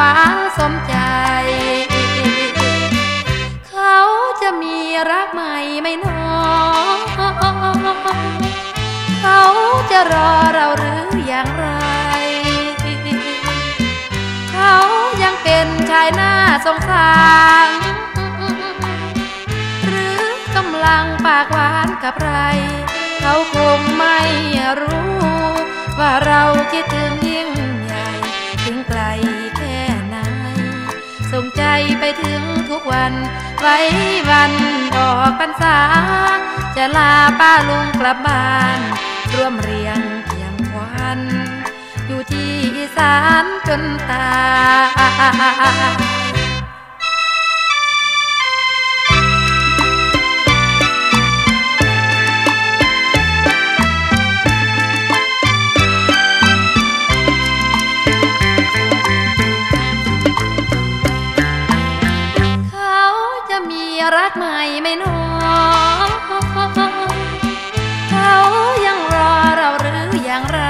หวานสมใจ เขาจะมีรักใหม่ไม่น้อเขาจะรอเราหรืออย่างไร เขายังเป็นชายหน้าสงสารหรือกำลังปากหวานกับใคร เขาคงไม่รู้ ว่าเราคิดถึงยิ่ง ไปถึงทุกวัน ไว้วันดอกพรรษา จะลาป้าลุงกลับบ้าน ร่วมเรียงเพียงควัน อยู่ที่อีสานจนตาย ไม่นอเขายังรอเราหรืออย่างไร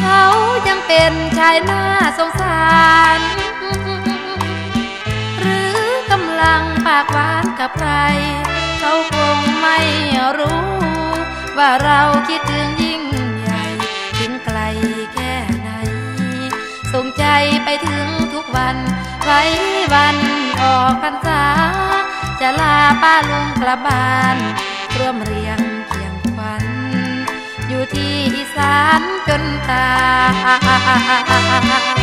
เขายังเป็นชายหน้าสงสาร หรือกำลังปากหวานกับใคร เขาคงไม่รู้ ว่าเราคิดถึงยิ่งใหญ่ ถึงไกลแค่ไหนส่งใจไปถึงทุกวันไว้วัน ออกพรรษา จะลาป้าลุงกลับบ้าน ร่วมเรียงเคียงควัน อยู่ที่อีสานจนตาย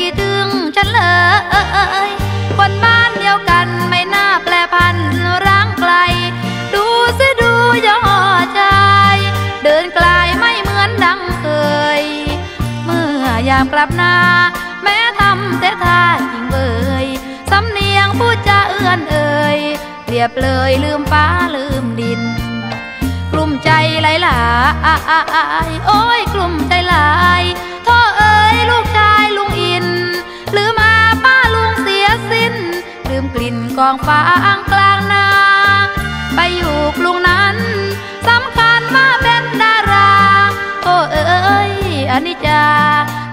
คิดถึงฉันเลยคนบ้านเดียวกันไม่น่าแปลพันร้างไกล ดูสิดูย่อใจ เดินไกลไม่เหมือนดังเคย เมื่อยามกลับนา แม้ทำแต่ท่ายิ่งเบยสำเนียงพูดจาเอื้อนเอ่ยเปรียบเลยลืมฟ้าลืมดิน กลุ่มใจไหลหลายโอ้ยกลุ่มใจหลายท่อเอ้ยลูกชาย กองฟางกลางนา ไปอยู่กรุงนั้นสำคัญว่าเป็นดารา โอ้เอ้ยอนิจจา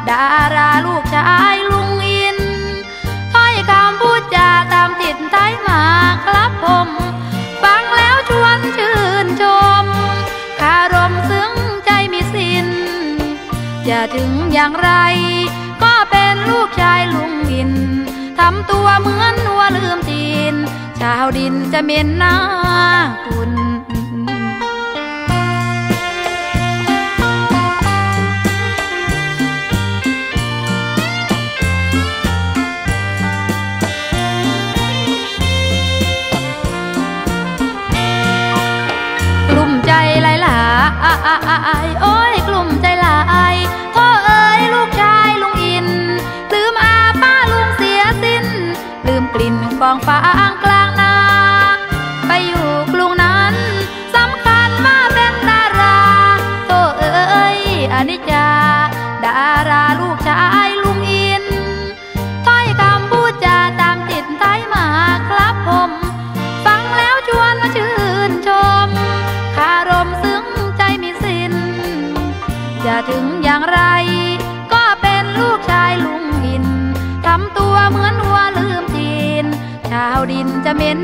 ดาราลูกชายลุงอินถ้อยคำพูดจาตามติดท้ายมาครับผมฟังแล้วชวนชื่นชมคารมซึ้งใจมีสิ้นจะถึงอย่างไร ทำตัวเหมือนวัวลืมตีน ชาวดินจะเม็นหน้าคุณกลุ่มใจหลายหลายโอ้ ดิน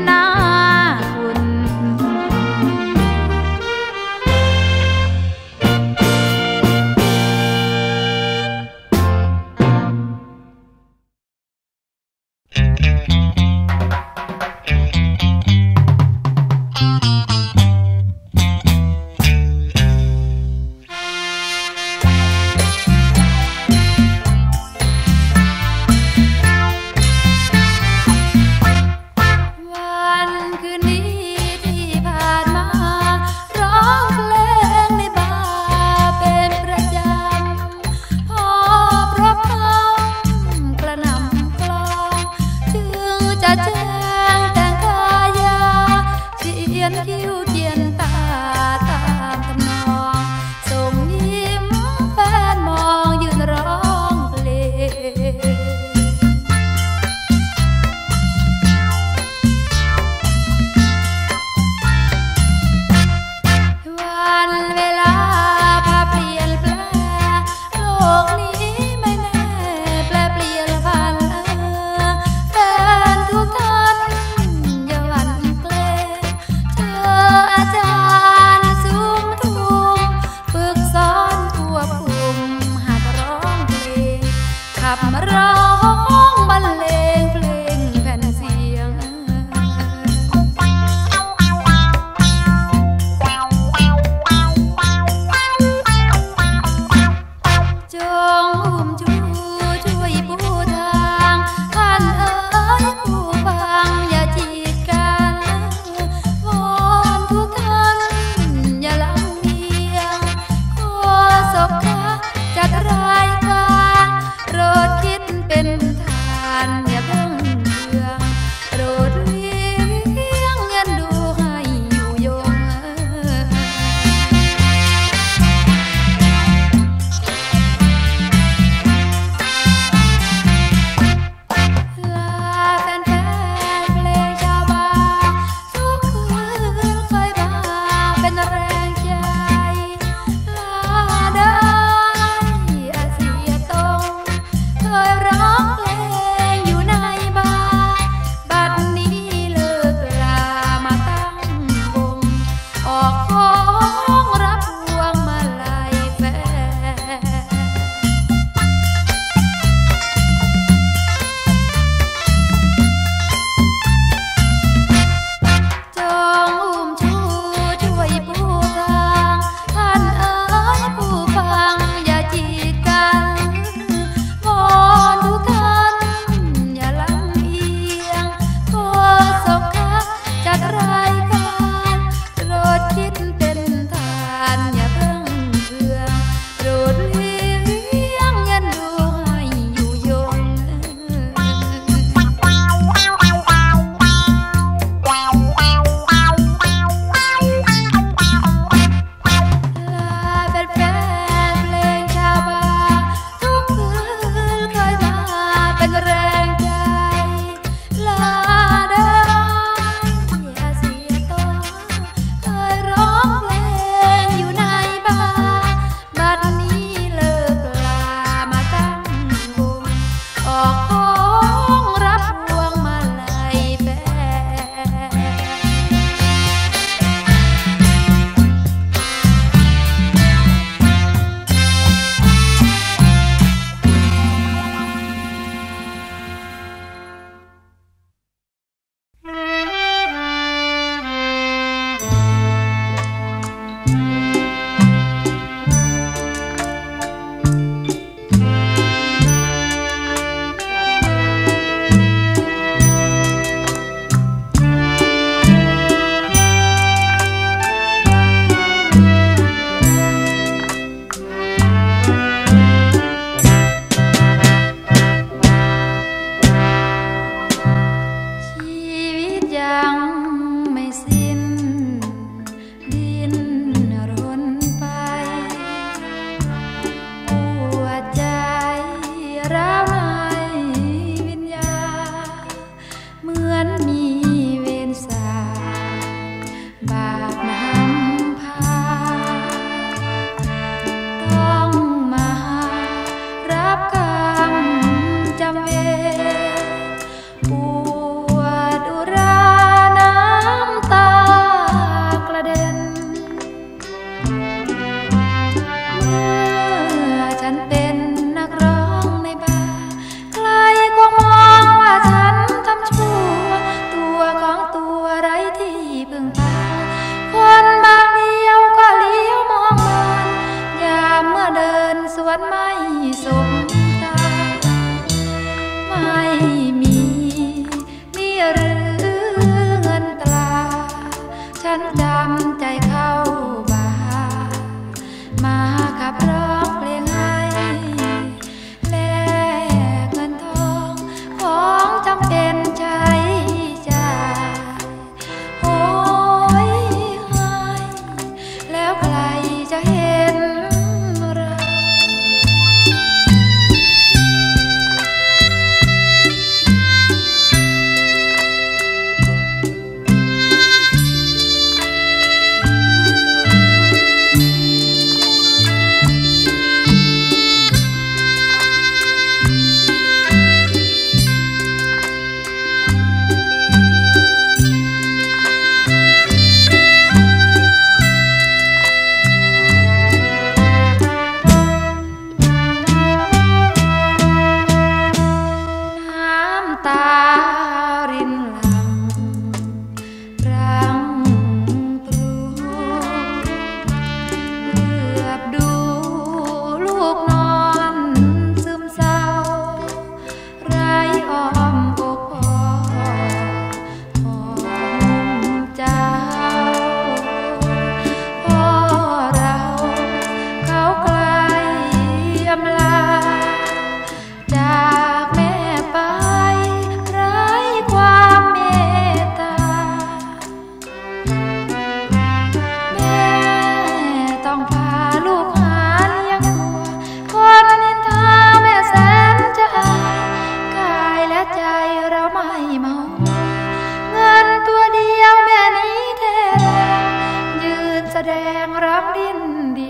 แสดงรักดินดี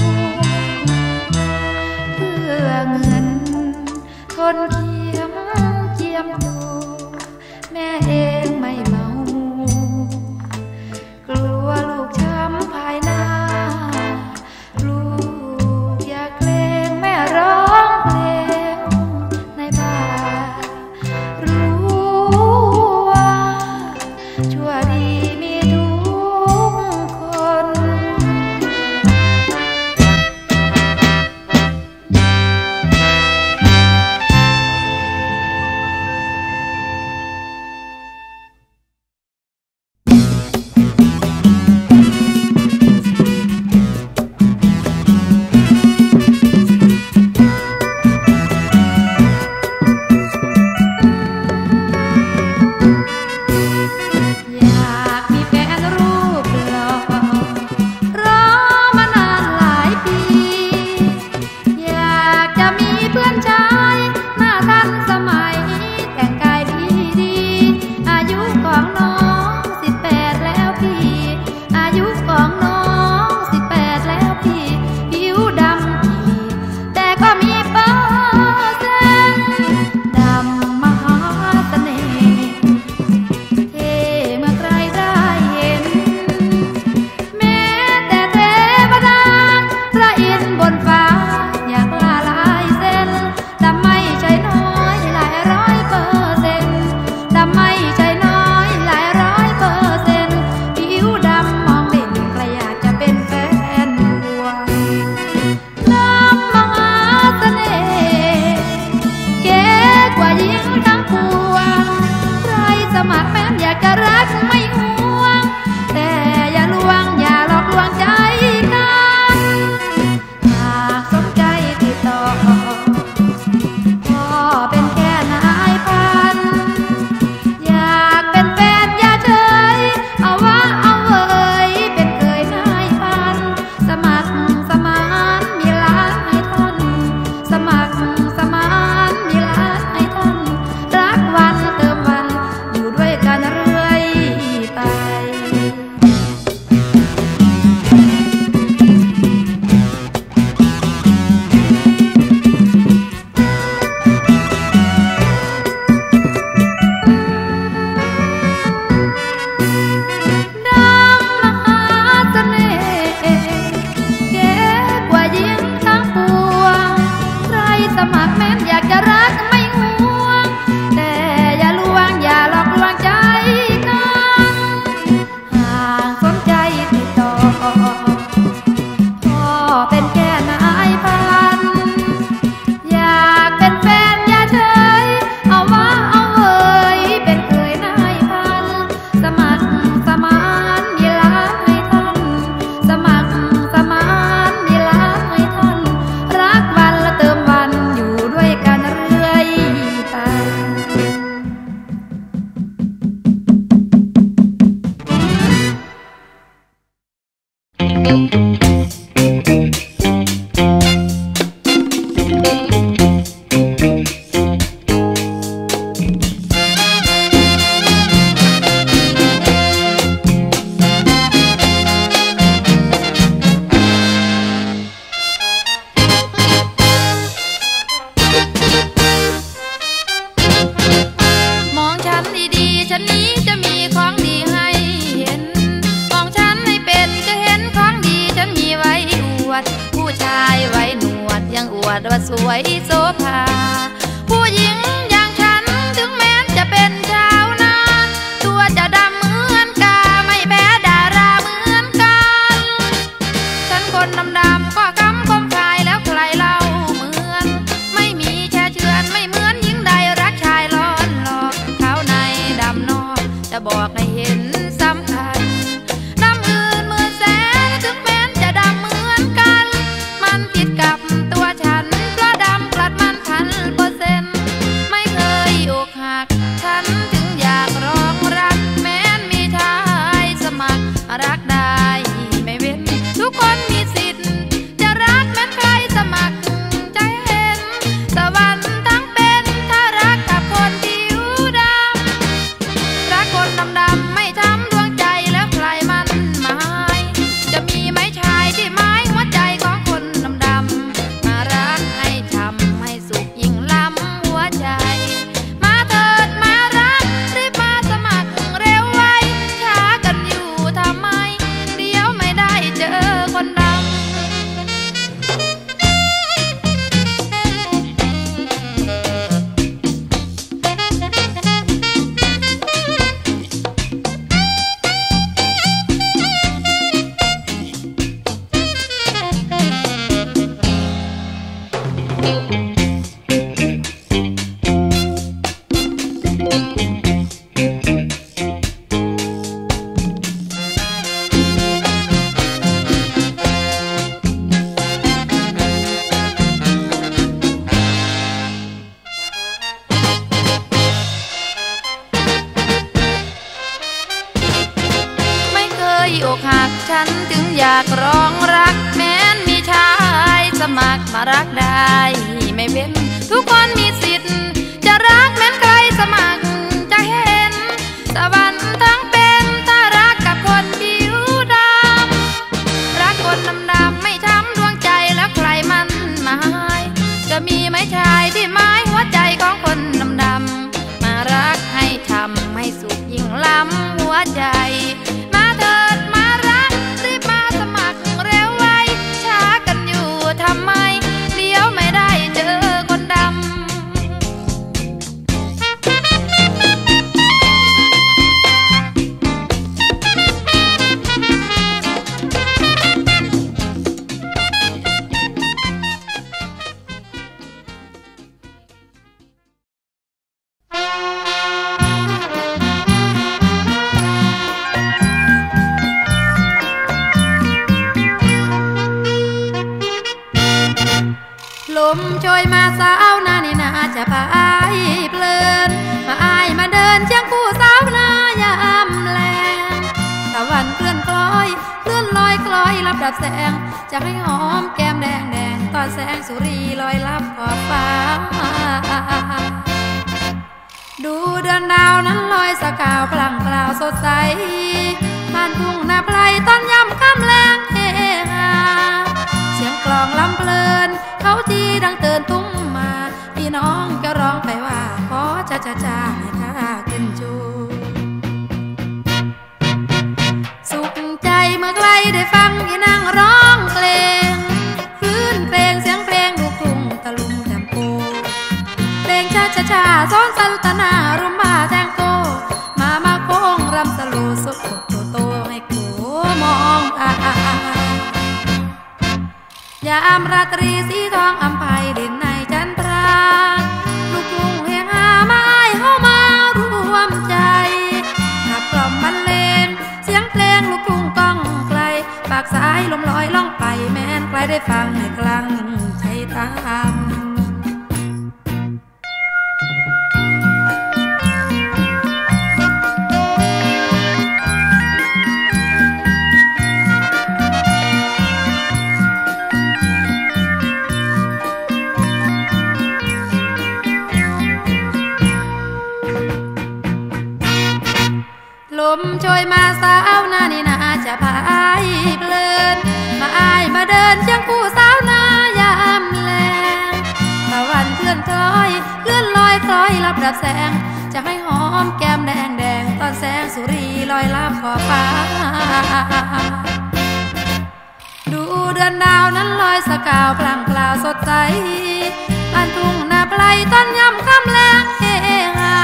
ดูเพื่อเงินทนเคียมเจียมางดาวนั้นลอยสกาวกลางกล่าวสดใสผ่านทุ่งนาไพรต้นามราตรีสีทองอัมภัยดินในจันทราลูกทุ่งเฮงหาไม้เข้ามารวมใจขับกล่อมบรรเลงเสียงเพลงลูกทุ่งก้องไกล ปากสายลมลอยล่องไปแม่นใครได้ฟังในกลาง รับแสง จะให้หอมแก้มแดงแดงตอนแสงสุรีลอยลาบขอบฟ้า ดูเดือนดาวนั้นลอยสกาวพลางกล่าวสดใสบ้านทุ่งนาไพลต้นยำค่ำแรงเฮฮา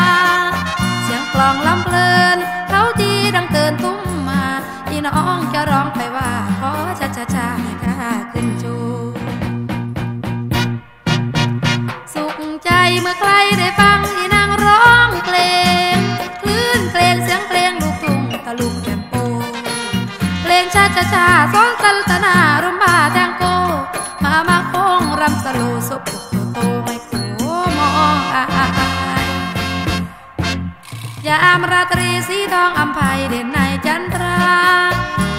เสียงกลองลำเพลินเขาดีดังเตือนตุ้มมาอีน้องจะร้องไปว่าขอจะ ชาชาซอนตัลตนารุมบาแตงโก มามาคงรำสโลสบโตโตไม่โกมองอายยามราตรีสีทองอัมภัยเด่นในจันทรา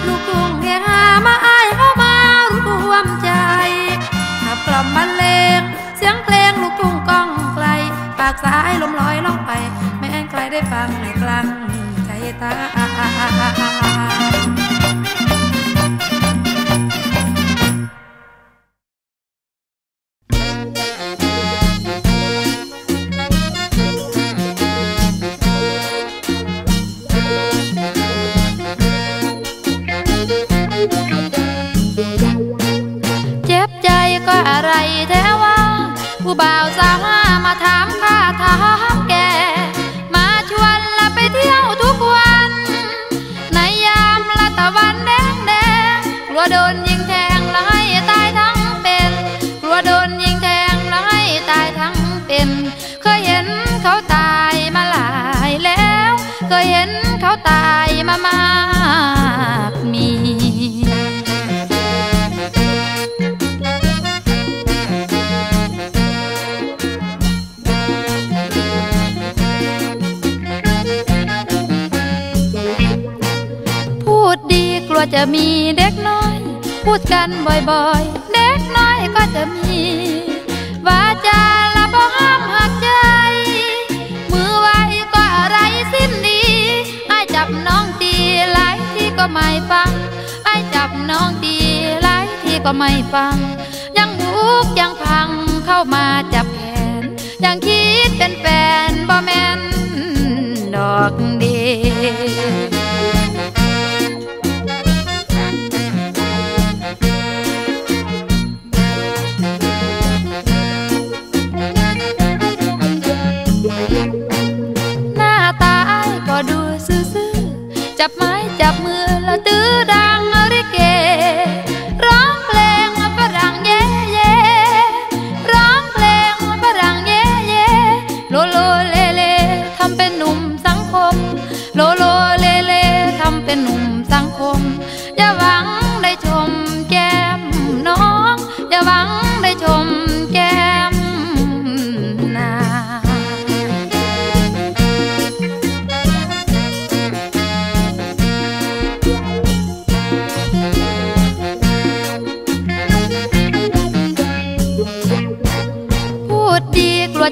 ลูกกุ้งเฮงามาอายเข้ามารวมใจขับกล่อมบันเลงเสียงเพลงลูกกุ้งก้องไกล ปากสายลมลอยล่องไป ไม่แอนใครได้ฟังในกลางใจตา กันบ่อยๆ เด็กน้อยก็จะมีว่าจาละบ่ห้ามหักใจ มือไว้ก็อะไรสิ้นดีไอ้จับน้องตีหลายที่ก็ไม่ฟังไอ้จับน้องตีหลายที่ก็ไม่ฟัง ยังบุกยังพังเข้ามาจับแขน ยังคิดเป็นแฟนบ่แม่นดอกเดีห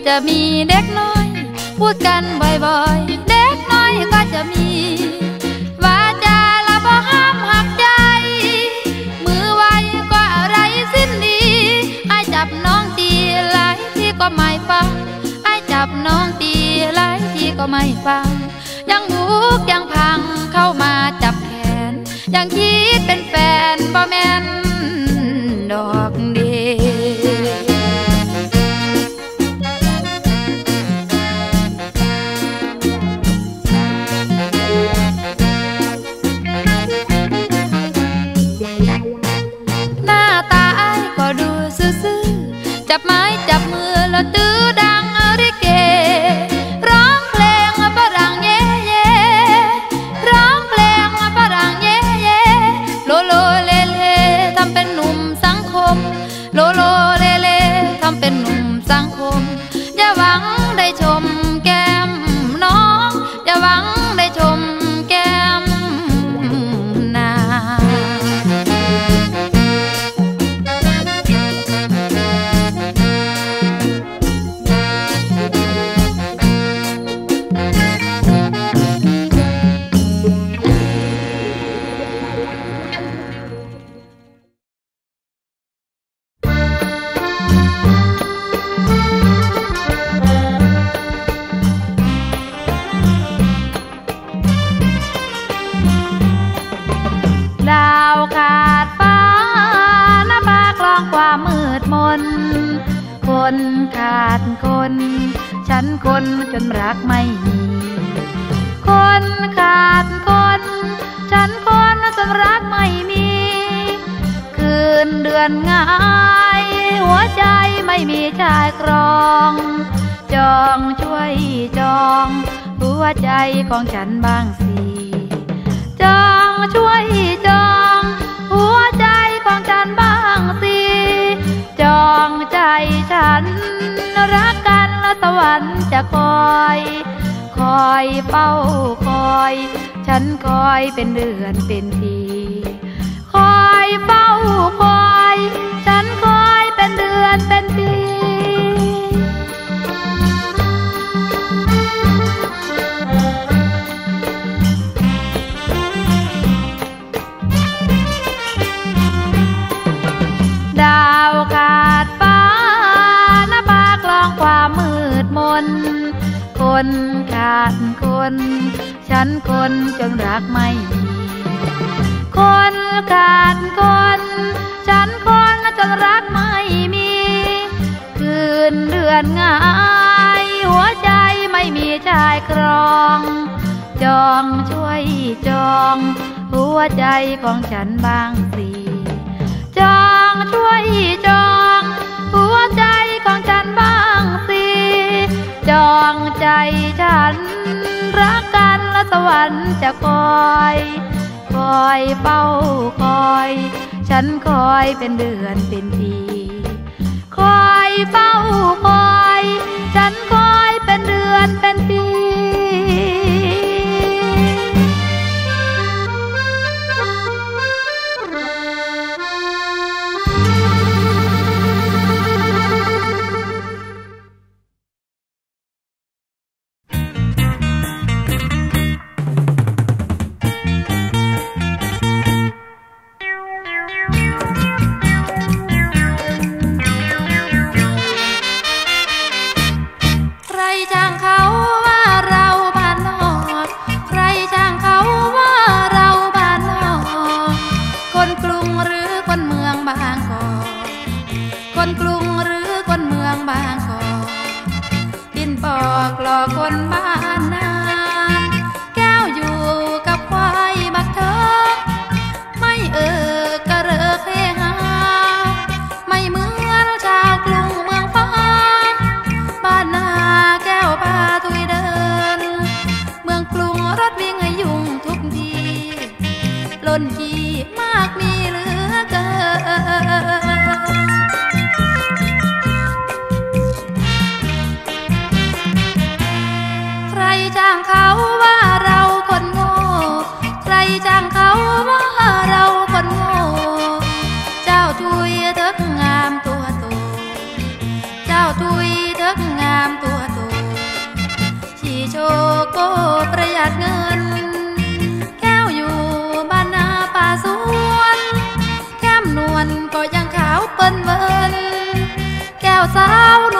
จะมีเด็กน้อย พูดกันบ่อยๆ เด็กน้อยก็จะมีว่าจาละบ่ห้ามหักใจ มือไว้ก็อะไรสิ้นดีไอ้จับน้องตีหลายที่ก็ไม่ฟังไอ้จับน้องตีหลายที่ก็ไม่ฟัง ยังบุกยังพังเข้ามาจับแขนยังคิดเป็นแฟนบ่แม่น อยเป็นเดือนเป็นปีคอยเฝ้าคอย ฉันคอยเป็นเดือนเป็นปีดาวขาดฟ้าหน้าฟ้ากลางความมืดมน คนขาดคน นคนจนรักไม่มีคนขาดคน ฉันคนจนรักไม่มี คืนเดือนง่าย หัวใจไม่มีชายครอง จองช่วยจอง หัวใจของฉันบางสิจองช่วยจอง หัวใจของฉันบางสิจองใจฉันรักกัน สวรรค์จะคอย คอยเฝ้าคอย ฉันคอยเป็นเดือนเป็นปี คอยเฝ้าคอย ฉันคอยเป็นเดือนเป็นปี จ้างเขาว่าเราคนโง่ ใครจ้างเขาว่าเราคนโง่ เจ้าทุยเถิกงามตัวโต เจ้าทุยเถิกงามตัวโตชีโชโกประหยัดเงิน แก้วอยู่บ้านนาป่าสวนแก้มนวลก็ยังขาวเปิ้นเวินแก้วสาวน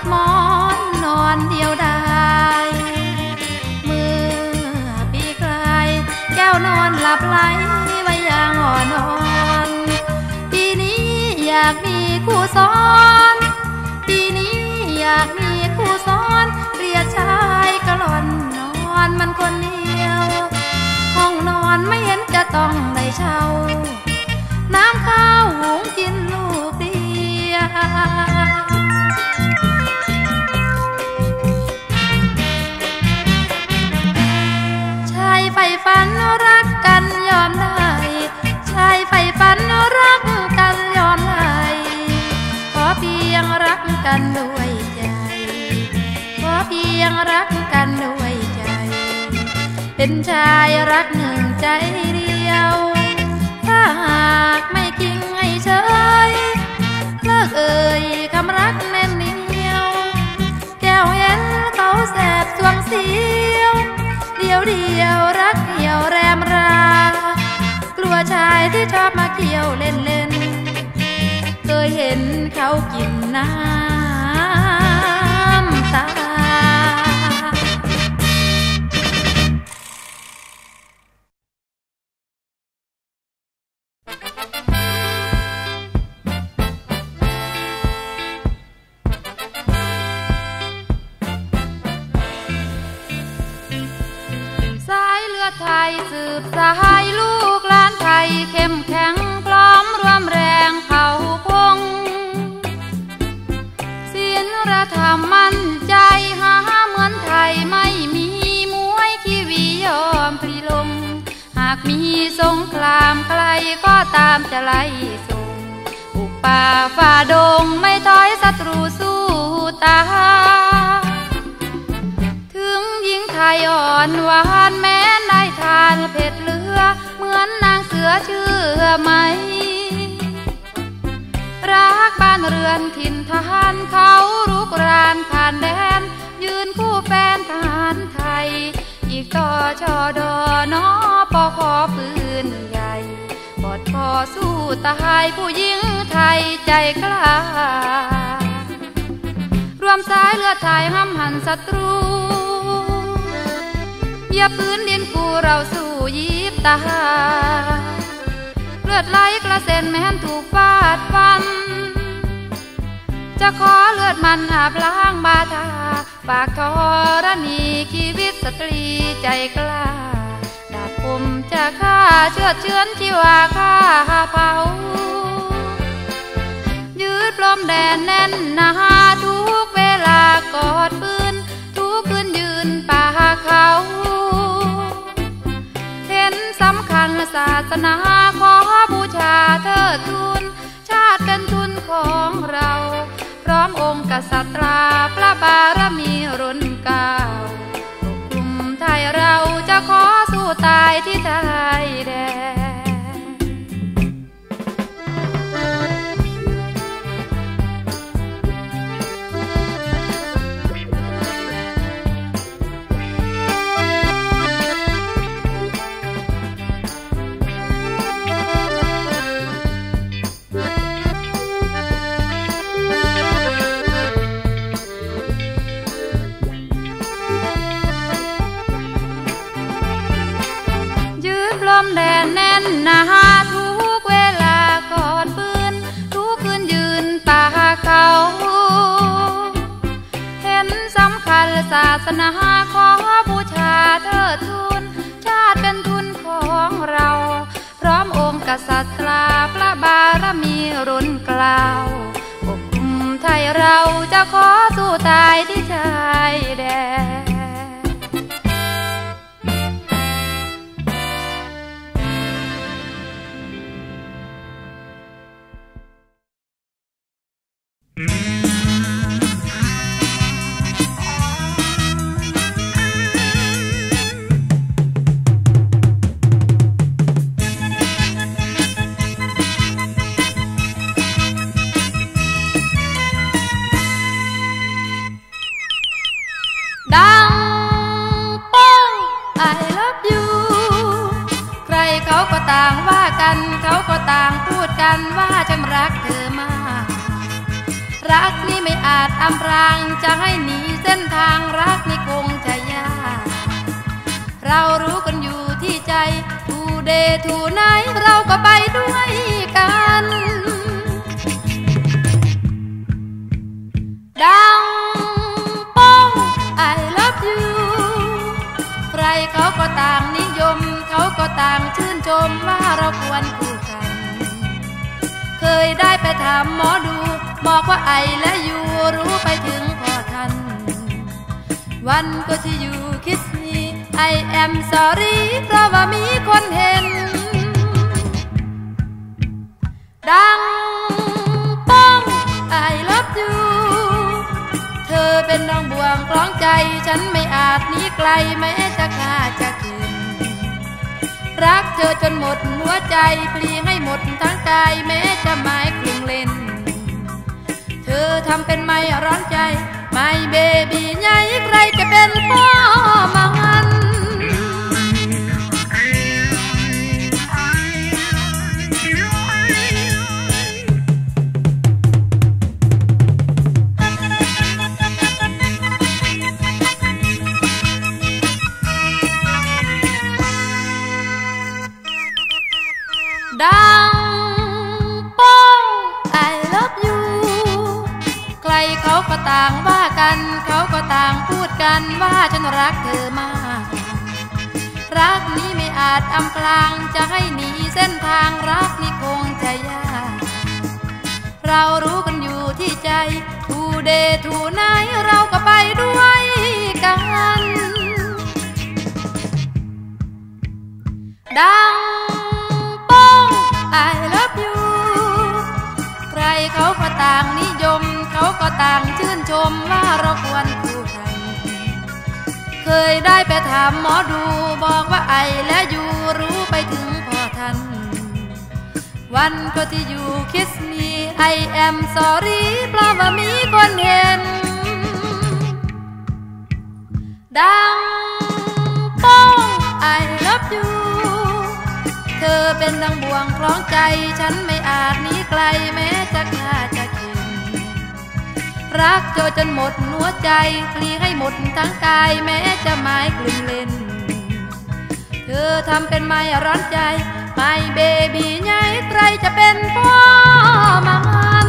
ดหมอนนอนเดียวดายเมื่อปีกลายแก้วนอนหลับไหลไว้อย่างอ่อนนอนปีนี้อยากมีคู่ซ้อนปีนี้อยากมีคู่ซ้อนเรียชายกะหล่อนนอนมันคนเดียว ห้องนอนไม่เห็นจะต้องได้เช่าน้ำข้าวหุงกินลูกเดียว เป็นชายรักหนึ่งใจเดียว ถ้าหากไม่จริงให้เฉยเลิกเอ่ยคำรักแน่นเหนียว แก้วเห็นเขาแสบสวงเสียว เดียวเดียวรักเหี่ยวแรมรา กลัวชายที่ชอบมาเกี่ยวเล่นเล่นเคยเห็นเขากินน้ำ ศีลธรรมมั่นใจหาเหมือนไทยไม่มีมวยขีวียอมพลีลง หากมีสงครามใครก็ตามจะไล่ส่งบุกป่าฝ่าดงไม่ถอยศัตรูสู้ตา ถึงหญิงไทยอ่อนหวานแม้นายทานเผ็ดเหลือ เหมือนนางเสือเชื่อไหม รักบ้านเรือนถิ่นทหารเขารุกรานผ่านแดน ยืนคู่แฟนทหารไทย อีกต่อชอดอนอปอขอปืนใหญ่กอดคอสู้ตายผู้หญิงไทยใจกล้ารวมสายเลือดไทยห้ำหันศัตรูอย่าพื้นดินกูเราสู้ยิบตาเลือดไหล เซ็นแม้นถูกฟาดฟัน จะขอเลือดมันอาบล้างบาทาปากทอรณีชีวิตสตรีใจกล้าดาบคมจะฆ่าเชือดเชื้อนชีวาฆ่าเผายืดลมแดนแน่นหนาทุกเวลากอด สำคัญศาสนาขอบูชาเทิดทูนชาติเป็นทุนของเรา พร้อมองค์กษัตราพระบารมีรุนเก่าปกคลุมไทยเราจะขอสู้ตายที่ไทยแดน นาทุกเวลาก่อนปืนทุกคืนยืนตาเขา เห็นสำคัญศาสนาขอบูชาเธอทูนชาติเป็นทุนของเรา พร้อมองค์กษัตริย์พระบารมีรุน จะให้หนีเส้นทางรักนี่คงจะยากเรารู้กันอยู่ที่ใจทูเดทูไนเราก็ไปด้วยกันดังป้อง I love you ใครเขาก็ต่างนิยม เขาก็ต่างชื่นชมว่าเราควรคู่กัน เคยได้ไปถามหมอดูบอกว่าไอและอยู่รู้ไปถึง วันก็ที่อยู่คิดมี I am sorry เพราะว่ามีคนเห็น ดังป้อง I love you เธอเป็นน้องบ่วงคล้องใจ ฉันไม่อาจหนีไกลแม้จะฆ่าจะเกินรักเธอจนหมดหัวใจปลีให้หมดทั้งกายแม้จะหมายคลึงเล่น เธอทำเป็นไม่ร้อนใจ ไม่เบบีใหญ่ใครจะเป็นพ่อมัน นว่าฉันรักเธอมาก รักนี้ไม่อาจอำพรางจะให้หนีเส้นทางรักนี่คงจะยาก เรารู้กันอยู่ที่ใจทูเดทูไนเราก็ไปด้วยกันดังป้อง I love you ใครเขาก็ต่างนิยม เขาก็ต่างชื่นชมว่าเราควรคู เคยได้ไปถามหมอดูบอกว่าไอและอยู่รู้ไปถึงพอทัน วันก็ที่อยู่คิสมี I am sorry เพราะว่ามีคนเห็น ดังป้อง I love you เธอเป็นดังบ่วงคล้องใจฉันไม่อาจหนีไกลแม้จะฆ่าจะเข็น รักเธอจนหมดหัวใจคลีให้หมดทั้งกายแม้จะหมายกลืนเล่น เธอทำเป็นไม่ร้อนใจ ไม่เบบีไงใครจะเป็นพ่อมัน